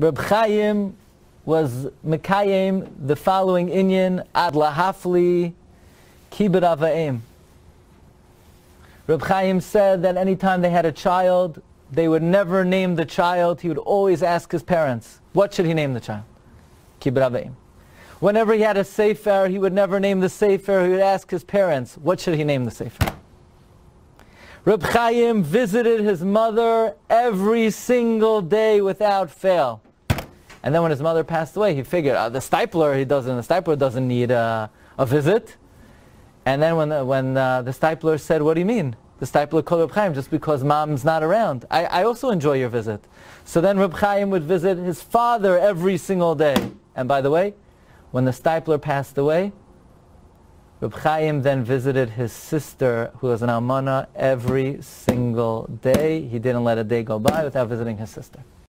Reb Chaim was Mekayim the following Inyan Ad Lahafli Kibbud Av Va'em. Reb Chaim said that anytime they had a child, they would never name the child. He would always ask his parents, what should he name the child? Kibbud Av Va'em. Whenever he had a Sefer, he would never name the Sefer. He would ask his parents, what should he name the Sefer? Reb Chaim visited his mother every single day without fail. And then when his mother passed away, he figured uh, the Steipler he doesn't the Steipler doesn't need uh, a visit. And then when the, when uh, the Steipler said, "What do you mean?" The Steipler called Reb Chaim just because mom's not around. I, I also enjoy your visit. So then Reb Chaim would visit his father every single day. And by the way, when the Steipler passed away, Reb Chaim then visited his sister, who was an almana, every single day. He didn't let a day go by without visiting his sister.